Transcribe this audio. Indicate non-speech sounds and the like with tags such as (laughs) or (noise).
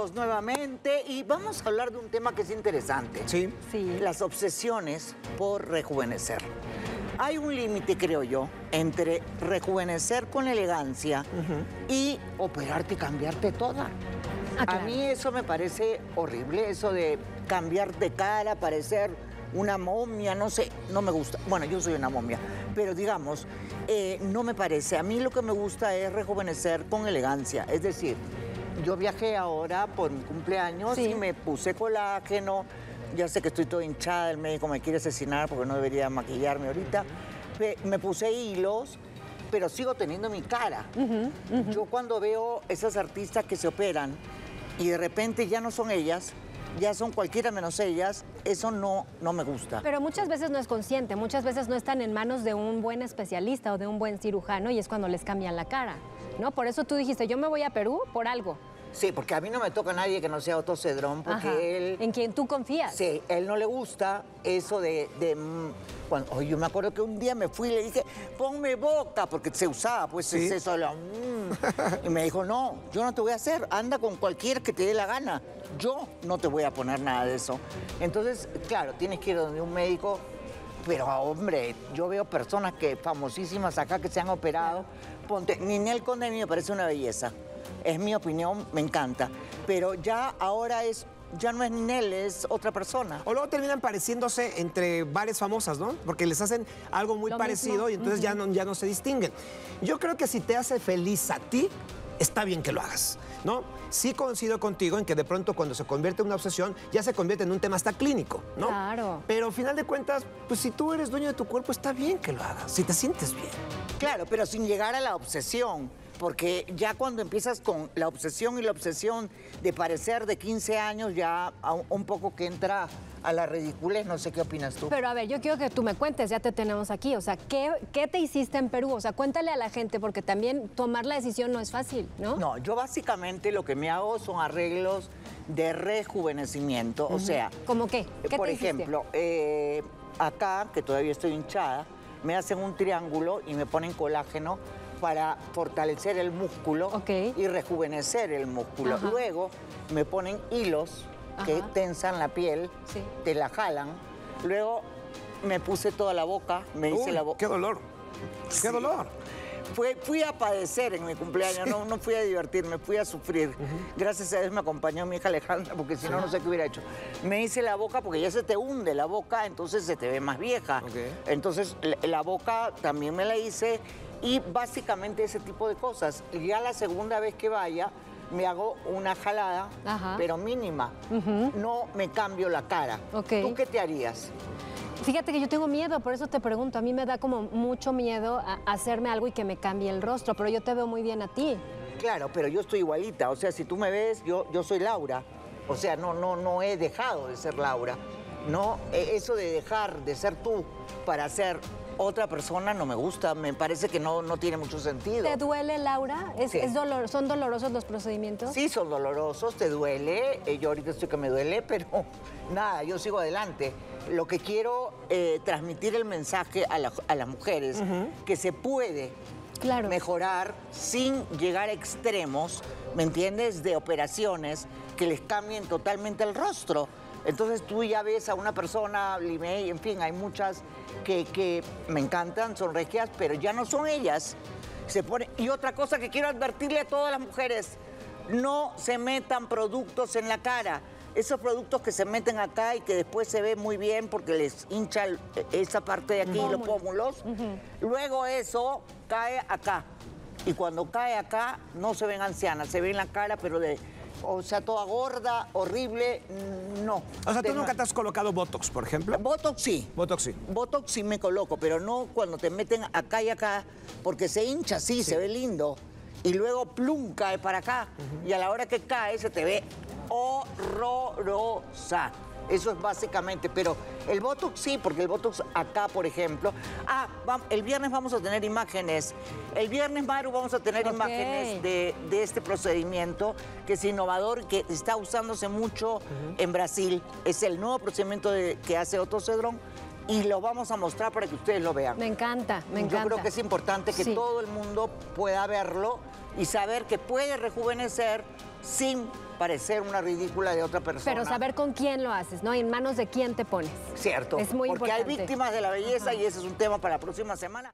todos nuevamente y vamos a hablar de un tema que es interesante. Sí. Sí. Las obsesiones por rejuvenecer. Hay un límite, creo yo, entre rejuvenecer con elegancia y operarte y cambiarte toda. Ah, A mí eso me parece horrible, eso de cambiar de cara, parecer una momia, no sé, no me gusta. Bueno, yo soy una momia, pero digamos, eh, no me parece. A mí lo que me gusta es rejuvenecer con elegancia. Es decir, yo viajé ahora por mi cumpleaños Sí. y me puse colágeno. Ya sé que estoy todo hinchada, el médico me quiere asesinar porque no debería maquillarme ahorita. Me puse hilos, pero sigo teniendo mi cara. Yo cuando veo esas artistas que se operan y de repente ya no son ellas, ya son cualquiera menos ellas, eso no, no me gusta. Pero muchas veces no es consciente, muchas veces no están en manos de un buen especialista o de un buen cirujano y es cuando les cambian la cara, ¿no? Por eso tú dijiste, yo me voy a Perú por algo. Sí, porque a mí no me toca nadie que no sea Otto Cedrón, porque Ajá. él... En quien tú confías. Sí, él no le gusta eso de... de, mm, cuando, yo me acuerdo que un día me fui y le dije, ponme boca, porque se usaba, pues Sí. es eso. lo, mm. y me dijo, no, yo no te voy a hacer, anda con cualquiera que te dé la gana. Yo no te voy a poner nada de eso. Entonces, claro, tienes que ir donde un médico, pero hombre, yo veo personas que famosísimas acá que se han operado. Ponte, Ninel Conde a mí me parece una belleza. Es mi opinión, me encanta. Pero ya ahora es, ya no es Ninel, es otra persona. O luego terminan pareciéndose entre varias famosas, ¿no? Porque les hacen algo muy Lo parecido mismo. y entonces ya, no, ya no se distinguen. Yo creo que si te hace feliz a ti, está bien que lo hagas, ¿no? Sí coincido contigo en que de pronto cuando se convierte en una obsesión, ya se convierte en un tema hasta clínico, ¿no? Claro. Pero al final de cuentas, pues si tú eres dueño de tu cuerpo, está bien que lo hagas, si te sientes bien. Claro, pero sin llegar a la obsesión. Porque ya cuando empiezas con la obsesión y la obsesión de parecer de 15 años, ya un- poco que entra a la ridiculez, no sé qué opinas tú. Pero a ver, yo quiero que tú me cuentes, ya te tenemos aquí. O sea, ¿qué, qué te hiciste en Perú? O sea, cuéntale a la gente, porque también tomar la decisión no es fácil, ¿no? No, yo básicamente lo que me hago son arreglos de rejuvenecimiento. O sea, ¿Cómo qué? ¿Qué por te ejemplo, eh, acá, que todavía estoy hinchada, me hacen un triángulo y me ponen colágeno para fortalecer el músculo y rejuvenecer el músculo. Ajá. Luego me ponen hilos que Ajá. tensan la piel, Sí. te la jalan. Luego me puse toda la boca, me hice la boca. ¡Qué dolor! ¡Qué dolor! Fui a padecer en mi cumpleaños, no, no fui a divertirme, fui a sufrir. Gracias a Dios me acompañó mi hija Alejandra, porque si no, no sé qué hubiera hecho. Me hice la boca porque ya se te hunde la boca, entonces se te ve más vieja. Entonces la, la boca también me la hice y básicamente ese tipo de cosas. Ya la segunda vez que vaya, me hago una jalada, Ajá. pero mínima. No me cambio la cara. ¿Tú qué te harías? Fíjate que yo tengo miedo, por eso te pregunto. A mí me da como mucho miedo a hacerme algo y que me cambie el rostro, pero yo te veo muy bien a ti. Claro, pero yo estoy igualita. O sea, si tú me ves, yo, yo soy Laura. O sea, no, no, no he dejado de ser Laura. No, E- eso de dejar de ser tú para ser otra persona no me gusta. Me parece que no, no tiene mucho sentido. ¿Te duele, Laura? ¿Es, Sí. es dolor, ¿Son dolorosos los procedimientos? Sí, son dolorosos, te duele. eh, yo ahorita estoy que me duele, (laughs) pero nada, yo sigo adelante. Lo que quiero eh, transmitir el mensaje a, la- a las mujeres, que se puede Claro. mejorar sin llegar a extremos, ¿me entiendes? De operaciones que les cambien totalmente el rostro. Entonces tú ya ves a una persona, Limey, en fin, hay muchas que, que me encantan, son regias, pero ya no son ellas. Se pone... Y otra cosa que quiero advertirle a todas las mujeres, no se metan productos en la cara. Esos productos que se meten acá y que después se ve muy bien porque les hincha el- esa parte de aquí, los pómulos. Luego eso cae acá. Y cuando cae acá, no se ven ancianas, se ve en la cara, pero de. O sea, toda gorda, horrible, no. O sea, tú nunca te has colocado Botox, por ejemplo. Botox sí. Botox sí. Botox sí me coloco, pero no cuando te meten acá y acá, porque se hincha así, se ve lindo. Y luego plum, cae para acá. Y a la hora que cae se te ve horrorosa. Eso es básicamente, pero el Botox sí, porque el Botox acá, por ejemplo. Ah, el viernes vamos a tener imágenes. El viernes, Maru, vamos a tener imágenes de, de este procedimiento que es innovador, que está usándose mucho en Brasil. Es el nuevo procedimiento de- que hace Otto Cedrón y lo vamos a mostrar para que ustedes lo vean. Me encanta, me Yo encanta. creo que es importante que Sí. todo el mundo pueda verlo y saber que puede rejuvenecer sin parecer una ridícula de otra persona. Pero saber con quién lo haces, ¿no? Y en manos de quién te pones. Cierto. Es muy Porque hay importante. víctimas de la belleza y ese es un tema para la próxima semana.